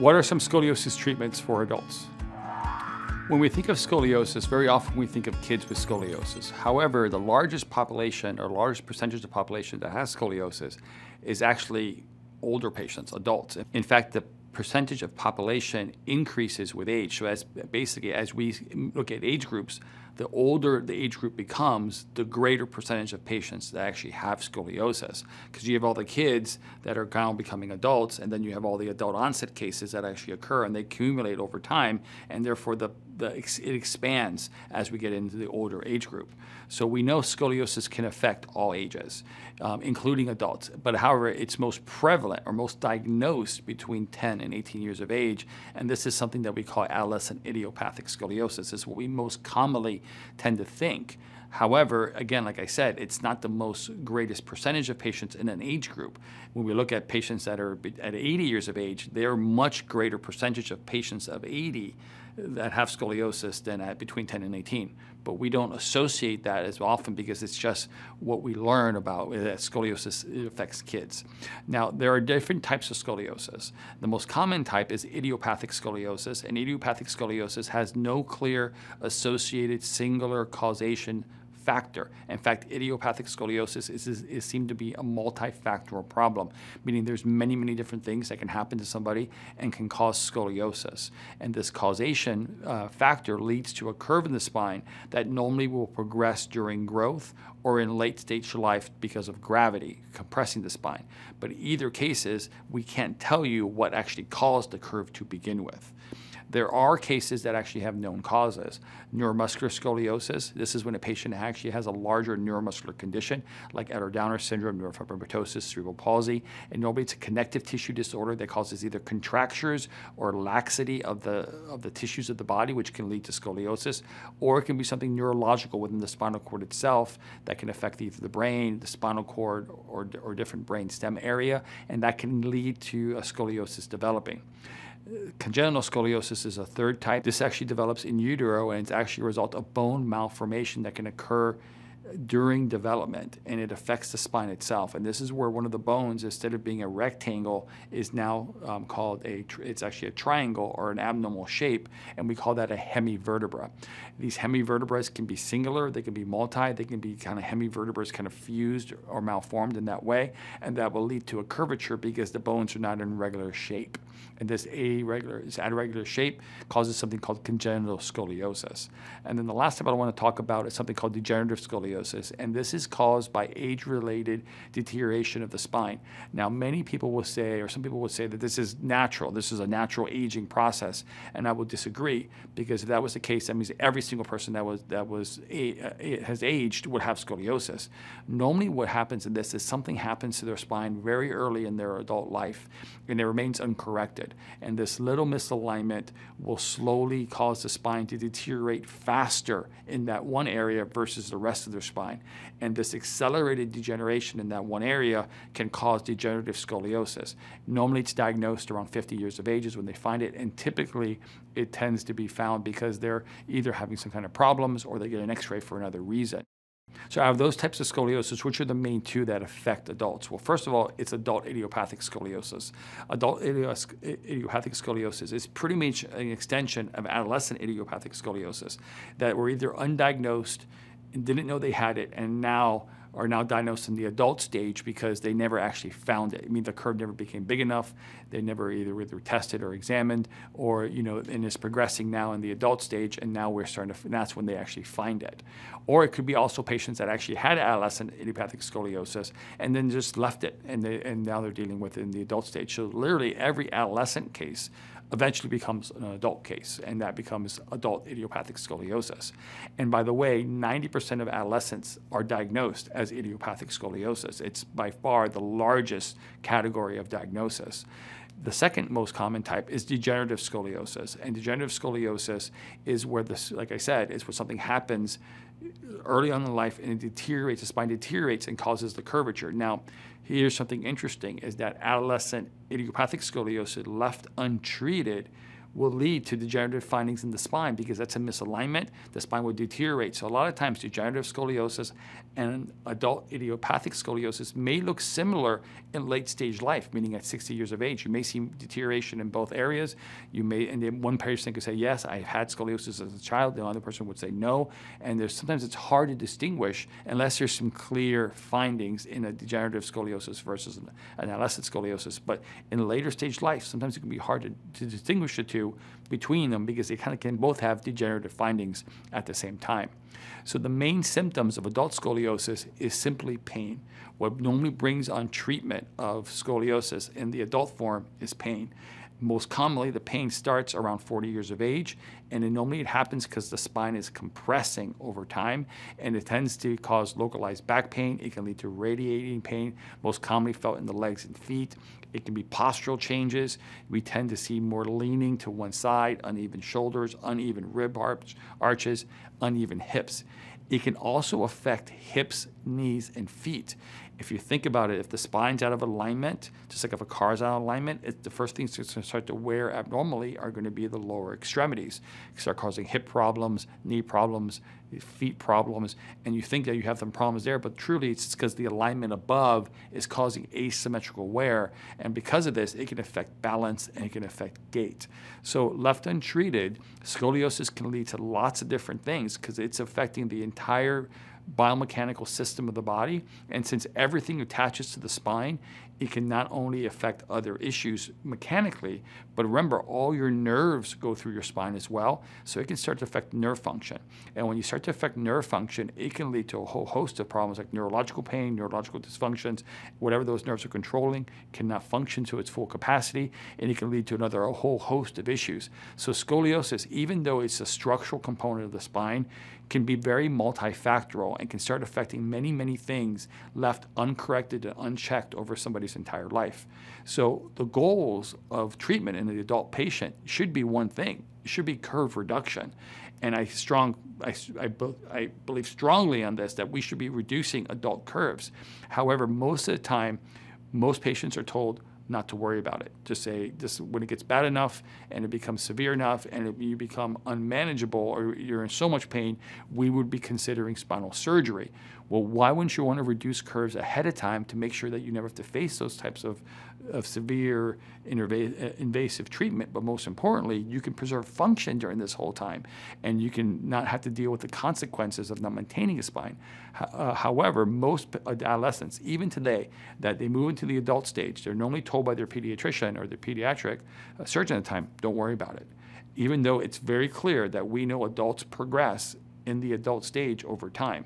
What are some scoliosis treatments for adults? When we think of scoliosis, very often we think of kids with scoliosis. However, the largest population or largest percentage of the population that has scoliosis is actually older patients, adults. In fact, the percentage of population increases with age. So as basically as we look at age groups, the older the age group becomes, the greater percentage of patients that actually have scoliosis. Because you have all the kids that are now becoming adults, and then you have all the adult onset cases that actually occur, and they accumulate over time, and therefore the, the it expands as we get into the older age group. So we know scoliosis can affect all ages, um, including adults. But however, it's most prevalent or most diagnosed between 10 and 18 years of age, and this is something that we call adolescent idiopathic scoliosis. Is what we most commonly tend to think. However, again, like I said, it's not the most greatest percentage of patients in an age group. When we look at patients that are at 80 years of age, they're much greater percentage of patients of 80 that have scoliosis than at between 10 and 18. But we don't associate that as often because it's just what we learn about that scoliosis affects kids. Now, there are different types of scoliosis. The most common type is idiopathic scoliosis, and idiopathic scoliosis has no clear associated singular causation factor. In fact, idiopathic scoliosis is, is, is seen to be a multifactorial problem, meaning there's many, many different things that can happen to somebody and can cause scoliosis. And this causation uh, factor leads to a curve in the spine that normally will progress during growth or in late stage life because of gravity compressing the spine. But either cases, we can't tell you what actually caused the curve to begin with. There are cases that actually have known causes. Neuromuscular scoliosis, this is when a patient actually has a larger neuromuscular condition like Ehlers-Danlos syndrome, neurofibromatosis, cerebral palsy, and normally it's a connective tissue disorder that causes either contractures or laxity of the, of the tissues of the body, which can lead to scoliosis, or it can be something neurological within the spinal cord itself that can affect either the brain, the spinal cord, or, or different brain stem area, and that can lead to a scoliosis developing. Congenital scoliosis is a third type. This actually develops in utero and it's actually a result of bone malformation that can occur during development and it affects the spine itself. And this is where one of the bones, instead of being a rectangle, is now um, called a, it's actually a triangle or an abnormal shape, and we call that a hemivertebra. These hemivertebras can be singular, they can be multi, they can be kind of hemivertebras kind of fused or malformed in that way, and that will lead to a curvature because the bones are not in regular shape. And this irregular, this irregular shape causes something called congenital scoliosis. And then the last thing I want to talk about is something called degenerative scoliosis scoliosis, and this is caused by age-related deterioration of the spine. Now, many people will say, or some people will say that this is natural, this is a natural aging process, and I will disagree, because if that was the case, that means every single person that was, that was has aged would have scoliosis. Normally what happens in this is something happens to their spine very early in their adult life, and it remains uncorrected, and this little misalignment will slowly cause the spine to deteriorate faster in that one area versus the rest of spine. And this accelerated degeneration in that one area can cause degenerative scoliosis. Normally it's diagnosed around 50 years of age is when they find it, and typically it tends to be found because they're either having some kind of problems or they get an x-ray for another reason. So out of those types of scoliosis, which are the main two that affect adults? Well, first of all, it's adult idiopathic scoliosis. Adult idiopathic scoliosis is pretty much an extension of adolescent idiopathic scoliosis that were either undiagnosed didn't know they had it, and now are now diagnosed in the adult stage because they never actually found it. I mean, the curve never became big enough. They never either either tested or examined, or you know, and it's progressing now in the adult stage, and now we're starting to. that's when they actually find it. Or it could be also patients that actually had adolescent idiopathic scoliosis and then just left it, and they, and now they're dealing with it in the adult stage. So literally every adolescent case eventually becomes an adult case, and that becomes adult idiopathic scoliosis. And by the way, 90% of adolescents are diagnosed as idiopathic scoliosis. It's by far the largest category of diagnosis. The second most common type is degenerative scoliosis. And degenerative scoliosis is where this, like I said, is where something happens early on in life and it deteriorates, the spine deteriorates and causes the curvature. Now, here's something interesting is that adolescent idiopathic scoliosis left untreated will lead to degenerative findings in the spine because that's a misalignment. The spine will deteriorate. So a lot of times degenerative scoliosis and adult idiopathic scoliosis may look similar in late stage life, meaning at 60 years of age. You may see deterioration in both areas. You may, and then one person could say, yes, I had scoliosis as a child. The other person would say no. And there's sometimes it's hard to distinguish unless there's some clear findings in a degenerative scoliosis versus an adolescent scoliosis. But in later stage life, sometimes it can be hard to, to distinguish the two between them because they kind of can both have degenerative findings at the same time. So the main symptoms of adult scoliosis is simply pain. What normally brings on treatment of scoliosis in the adult form is pain. Most commonly, the pain starts around 40 years of age, and it normally it happens because the spine is compressing over time, and it tends to cause localized back pain. It can lead to radiating pain, most commonly felt in the legs and feet. It can be postural changes. We tend to see more leaning to one side, uneven shoulders, uneven rib arch, arches, uneven hips. It can also affect hips, knees, and feet. If you think about it, if the spine's out of alignment, just like if a car's out of alignment, it, the first things to start to wear abnormally are going to be the lower extremities. Start causing hip problems, knee problems, feet problems, and you think that you have some problems there, but truly it's because the alignment above is causing asymmetrical wear, and because of this, it can affect balance and it can affect gait. So left untreated, scoliosis can lead to lots of different things because it's affecting the entire biomechanical system of the body. And since everything attaches to the spine, it can not only affect other issues mechanically, but remember, all your nerves go through your spine as well. So it can start to affect nerve function. And when you start to affect nerve function, it can lead to a whole host of problems like neurological pain, neurological dysfunctions, whatever those nerves are controlling cannot function to its full capacity, and it can lead to another a whole host of issues. So scoliosis, even though it's a structural component of the spine, can be very multifactorial and can start affecting many, many things left uncorrected and unchecked over somebody's entire life. So the goals of treatment in the adult patient should be one thing. It should be curve reduction. And I strong, I, I, I believe strongly on this that we should be reducing adult curves. However, most of the time, most patients are told, not to worry about it. Just say this when it gets bad enough and it becomes severe enough and it, you become unmanageable or you're in so much pain, we would be considering spinal surgery. Well, why wouldn't you want to reduce curves ahead of time to make sure that you never have to face those types of, of severe uh, invasive treatment? But most importantly, you can preserve function during this whole time and you can not have to deal with the consequences of not maintaining a spine. Uh, however, most adolescents, even today, that they move into the adult stage, they're normally told by their pediatrician or their pediatric uh, surgeon at the time, don't worry about it. Even though it's very clear that we know adults progress in the adult stage over time.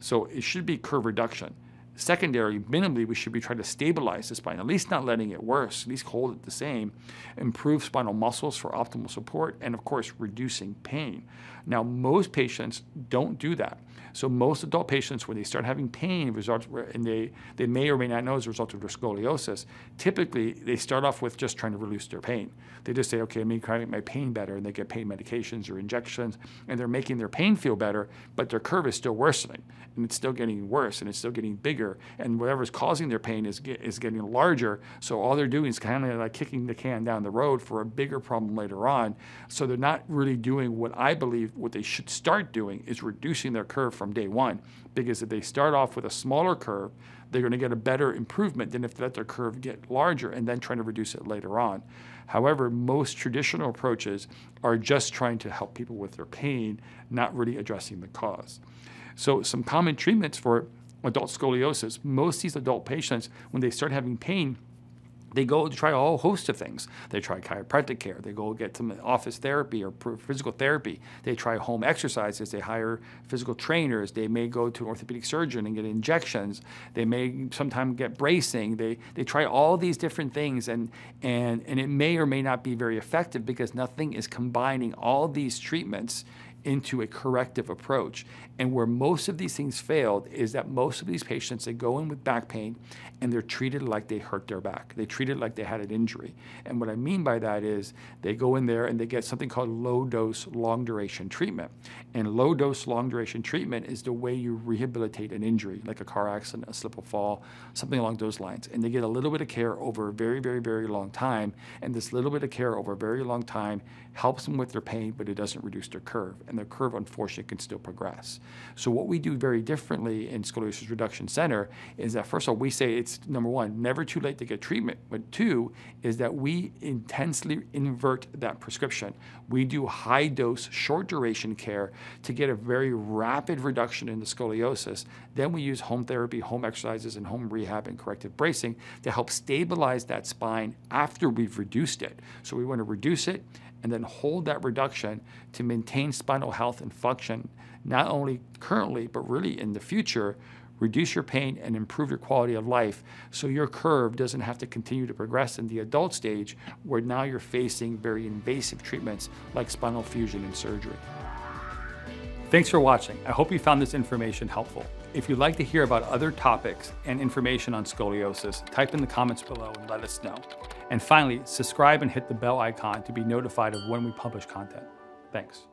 So it should be curve reduction. Secondary, minimally, we should be trying to stabilize the spine, at least not letting it worse, at least hold it the same, improve spinal muscles for optimal support, and of course, reducing pain. Now, most patients don't do that. So most adult patients, when they start having pain, results, and they, they may or may not know as a result of their scoliosis, typically they start off with just trying to reduce their pain. They just say, okay, I'm trying to make my pain better, and they get pain medications or injections, and they're making their pain feel better, but their curve is still worsening, and it's still getting worse, and it's still getting bigger, and whatever's causing their pain is, is getting larger, so all they're doing is kind of like kicking the can down the road for a bigger problem later on. So they're not really doing what I believe what they should start doing is reducing their curve from day one. Because if they start off with a smaller curve, they're going to get a better improvement than if they let their curve get larger and then trying to reduce it later on. However, most traditional approaches are just trying to help people with their pain, not really addressing the cause. So, some common treatments for adult scoliosis most these adult patients, when they start having pain, they go to try a whole host of things. They try chiropractic care. They go get some office therapy or physical therapy. They try home exercises. They hire physical trainers. They may go to an orthopedic surgeon and get injections. They may sometimes get bracing. They, they try all these different things, and, and, and it may or may not be very effective because nothing is combining all these treatments into a corrective approach. And where most of these things failed is that most of these patients, they go in with back pain and they're treated like they hurt their back. They treat it like they had an injury. And what I mean by that is they go in there and they get something called low dose, long duration treatment. And low dose, long duration treatment is the way you rehabilitate an injury, like a car accident, a slip or fall, something along those lines. And they get a little bit of care over a very, very, very long time. And this little bit of care over a very long time helps them with their pain, but it doesn't reduce their curve. And their curve, unfortunately, can still progress. So what we do very differently in Scoliosis Reduction Center is that, first of all, we say it's, number one, never too late to get treatment. But two, is that we intensely invert that prescription. We do high dose, short duration care to get a very rapid reduction in the scoliosis. Then we use home therapy, home exercises, and home rehab and corrective bracing to help stabilize that spine after we've reduced it. So we want to reduce it and then hold that reduction to maintain spinal health and function, not only currently, but really in the future, reduce your pain and improve your quality of life so your curve doesn't have to continue to progress in the adult stage where now you're facing very invasive treatments like spinal fusion and surgery. Thanks for watching. I hope you found this information helpful. If you'd like to hear about other topics and information on scoliosis, type in the comments below and let us know. And finally, subscribe and hit the bell icon to be notified of when we publish content. Thanks.